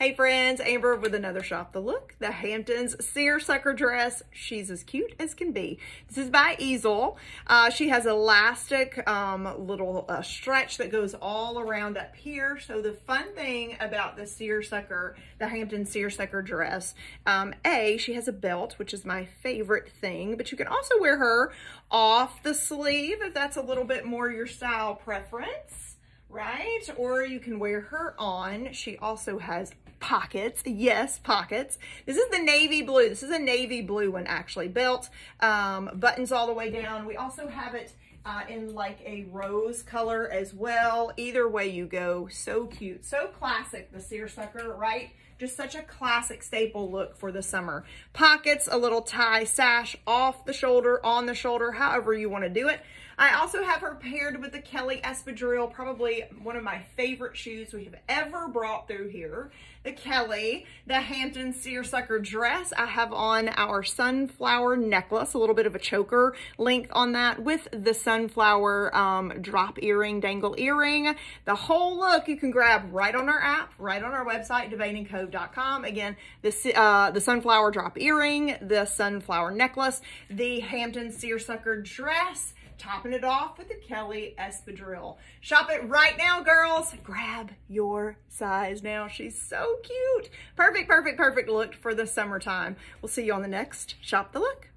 Hey friends, Amber with another Shop the Look, the Hamptons seersucker dress. She's as cute as can be. This is by Easel. Uh, she has elastic um, little uh, stretch that goes all around up here. So the fun thing about the seersucker, the Hampton seersucker dress, um, A, she has a belt, which is my favorite thing, but you can also wear her off the sleeve if that's a little bit more your style preference right? Or you can wear her on. She also has pockets. Yes, pockets. This is the navy blue. This is a navy blue one actually. Belt, um, buttons all the way down. We also have it uh, in like a rose color as well. Either way you go, so cute. So classic, the seersucker, right? Just such a classic staple look for the summer. Pockets, a little tie sash off the shoulder, on the shoulder, however you want to do it. I also have her paired with the Kelly Espadrille, probably one of my favorite shoes we have ever brought through here. The Kelly, the Hampton Seersucker dress. I have on our sunflower necklace, a little bit of a choker length on that with the sunflower um, drop earring, dangle earring. The whole look you can grab right on our app, right on our website, devaneandco.com. Again, the, uh, the sunflower drop earring, the sunflower necklace, the Hampton Seersucker dress, topping it off with the Kelly Espadrille. Shop it right now, girls. Grab your size now. She's so cute. Perfect, perfect, perfect look for the summertime. We'll see you on the next Shop the Look.